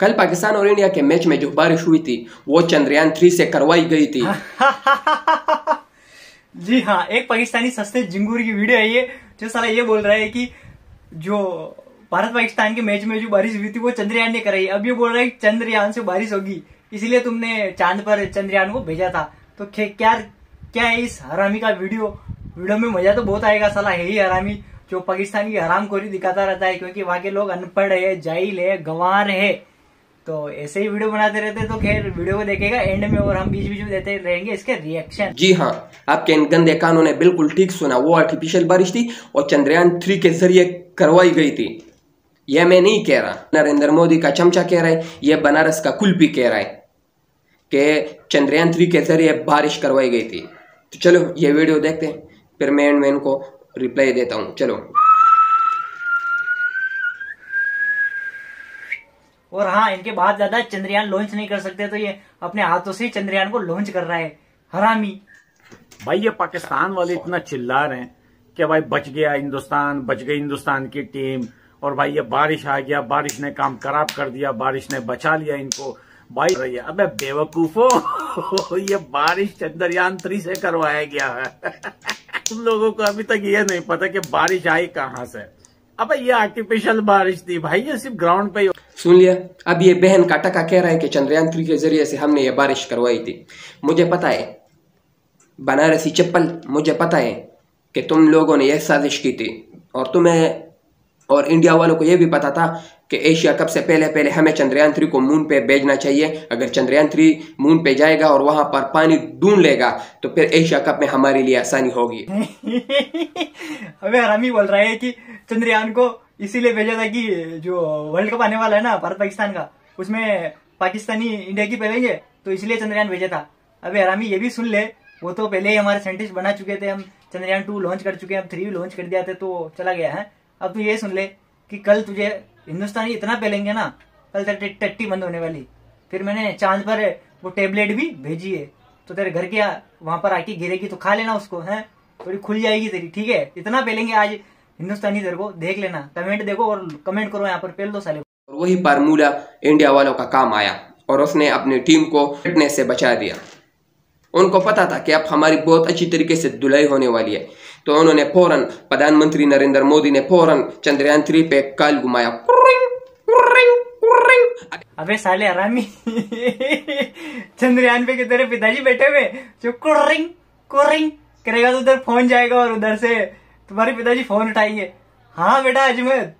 कल पाकिस्तान और इंडिया के मैच में जो बारिश हुई थी, वो चंद्रयान थ्री से करवाई गई थी। जी हाँ एक पाकिस्तानी सस्ते जिंगूर की वीडियो है ये, जो साला ये बोल रहा है कि जो भारत पाकिस्तान के मैच में जो बारिश हुई थी, वो चंद्रयान ने कराई। अब ये बोल रहा है चंद्रयान से बारिश होगी, इसीलिए तुमने चाँद पर चंद्रयान को भेजा था। तो क्या क्या है इस हरामी का वीडियो? वीडियो में मज़ा तो बहुत आएगा साला, है ही हरामी, जो पाकिस्तान की हराम खोरी दिखाता रहता है, क्योंकि वहाँ के लोग अनपढ़ है, जाहिल है, गंवार है। तो ऐसे ही वीडियो बनाते रहते तो खैर वीडियो को देखेगा एंड में और हम बीच बीच में देते रहेंगे इसके रिएक्शन जी हाँ आपके गंदे कानों ने बिल्कुल ठीक सुना, वो आर्टिफिशियल बारिश थी और चंद्रयान थ्री के ज़रिए करवाई गई थी। यह मैं नहीं कह रहा, नरेंद्र मोदी का चमचा कह रहा है, यह बनारस का कुल्पी कह रहा है कि चंद्रयान थ्री के ज़रिए बारिश करवाई गई थी। तो चलो, ये वीडियो देखते हैं, फिर में इनको रिप्लाई देता हूँ। चलो। और हाँ इनके बाद ज़्यादा चंद्रयान लॉन्च नहीं कर सकते तो ये अपने हाथों से चंद्रयान को लॉन्च कर रहा है। हरामी। भाई, ये पाकिस्तान वाले इतना चिल्ला रहे हैं कि भाई बच गया हिंदुस्तान, बच गई हिंदुस्तान की टीम, और भाई ये बारिश आ गया, बारिश ने काम खराब कर दिया, बारिश ने बचा लिया इनको। भाई रही है अबे बेवकूफो ये बारिश चंद्रयान थ्री से करवाया गया है। तुम लोगों को अभी तक ये नहीं पता कि बारिश आई कहाँ से। अब, ये आर्टिफिशियल बारिश थी भाई, ये सिर्फ़ ग्राउंड पे सुन लिया? अब ये बहन का टका कह रहा है कि चंद्रयान थ्री के ज़रिए से हमने ये बारिश करवाई थी। मुझे पता है, बनारसी चप्पल, मुझे पता है कि तुम लोगों ने यह साजिश की थी। और तुम्हें और इंडिया वालों को यह भी पता था कि एशिया कप से पहले पहले हमें चंद्रयान थ्री को मून पे भेजना चाहिए। अगर चंद्रयान थ्री मून पे जाएगा और वहाँ पर पानी ढूंढ लेगा तो फिर एशिया कप में हमारे लिए आसानी होगी। अबे हरामी बोल रहा है कि चंद्रयान को इसीलिए भेजा था कि जो वर्ल्ड कप आने वाला है ना, भारत पाकिस्तान का, उसमें पाकिस्तानी इंडिया की पहलेंगे तो इसलिए चंद्रयान भेजा था। अबे हरामी ये भी सुन ले, वो तो पहले ही हमारे साइंटिस्ट बना चुके थे, हम चंद्रयान टू लॉन्च कर चुके हैं, हम थ्री लॉन्च कर दिया था तो चला गया है। अब तू ये सुन ले कि कल तुझे हिंदुस्तानी इतना पहलेंगे ना, कल तेरी टट्टी बंद होने वाली। फिर मैंने चाँद पर वो टेबलेट भी भेजी है तो तेरे घर के वहाँ पर आके गिरेगी तो खा लेना उसको, है? थोड़ी खुल जाएगी तेरी, ठीक है? इतना पहलेंगे आज हिंदुस्तानी तेरे को देख लेना कमेंट देखो और कमेंट करो यहाँ पर पहल दो साले। और वही फार्मूला इंडिया वालों का काम आया और उसने अपनी टीम को फिटनेस से बचा दिया। उनको पता था कि अब हमारी बहुत अच्छी तरीके से धुलाई होने वाली है। तो उन्होंने फ़ौरन प्रधानमंत्री नरेंद्र मोदी ने फ़ौरन चंद्रयान थ्री पे काल घुमाया। अबे साले आरामी। चंद्रयान पे तेरे पिताजी बैठे हुए। जो कुरिंग कुरिंग करेगा तो उधर फ़ोन जाएगा और उधर से तुम्हारे पिताजी फ़ोन उठाएँगे हाँ बेटा अजमेर।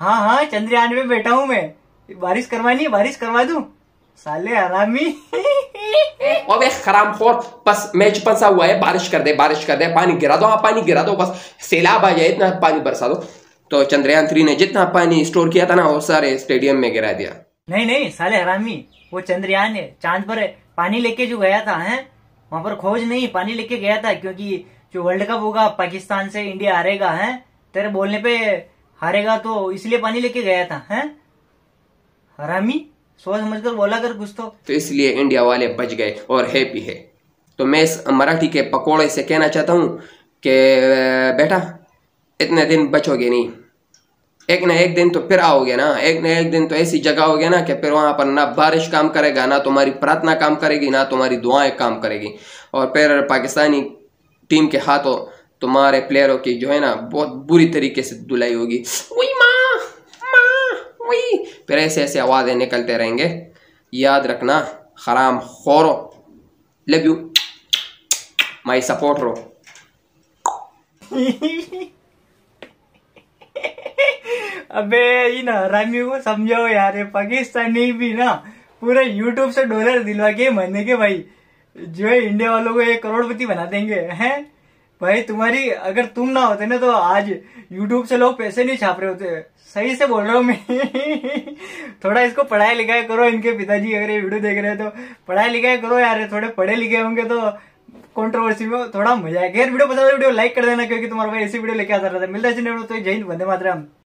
हाँ हाँ चंद्रयान में बैठा हूँ मैं। बारिश करवानी है बारिश करवा दू? साले आरामी। अबे खराम खोर बस मैच फंसा हुआ है बारिश कर दे बारिश कर दे पानी गिरा दो हाँ पानी गिरा दो बस। सैलाब आ जाए इतना पानी बरसा दो। तो चंद्रयान थ्री ने जितना पानी स्टोर किया था ना वो सारे स्टेडियम में गिरा दिया। नहीं नहीं साले हरामी वो चंद्रयान है चाँद पर पानी लेके जो गया था है? वहाँ पर खोज नहीं पानी लेके गया था क्योंकि जो वर्ल्ड कप होगा, पाकिस्तान से इंडिया हारेगा, है? तेरे बोलने पे हारेगा तो इसलिए पानी लेके गया था, है? हरामी, सोच समझ कर बोला कर कुछ तो। तो इसलिए इंडिया वाले बच गए और हैप्पी है। तो मैं इस मराठी के पकोड़े से कहना चाहता हूँ कि बेटा, इतने दिन बचोगे नहीं। एक ना एक दिन तो फिर आओगे ना। एक ना एक दिन तो ऐसी जगह होगे ना कि फिर वहाँ पर ना बारिश काम करेगा, ना तुम्हारी प्रार्थना काम करेगी, ना तुम्हारी दुआएँ काम करेगी। और फिर पाकिस्तानी टीम के हाथों तुम्हारे प्लेयरों की जो है ना, बहुत बुरी तरीके से धुलाई होगी। वही माँ माँ, वही। फिर ऐसे ऐसे आवाज़ें निकलते रहेंगे। याद रखना, हराम खोरो। लव यू माई सपोर्ट रो अबे, ये ना, रामी को समझाओ यार पाकिस्तानी भी ना, पूरा यूट्यूब से डॉलर दिलवा के मरने के भाई। जो है इंडिया वालों को एक करोड़पति बना देंगे, हैं? भाई, तुम्हारी अगर तुम ना होते ना तो आज यूट्यूब से लोग पैसे नहीं छाप रहे होते। सही से बोल रहा हूँ मैं। थोड़ा इसको पढ़ाई लिखाई करो, इनके पिताजी अगर ये वीडियो देख रहे हैं तो। पढ़ाई लिखाई करो यार, थोड़े पढ़े लिखे होंगे तो कंट्रोवर्सी में थोड़ा मज़ा आएगा। यार, वीडियो पसंद वीडियो लाइक कर देना, क्योंकि तुम्हारा भाई ऐसी वीडियो लेके आता रहता है। मिलता है तो जय हिंद, वंदे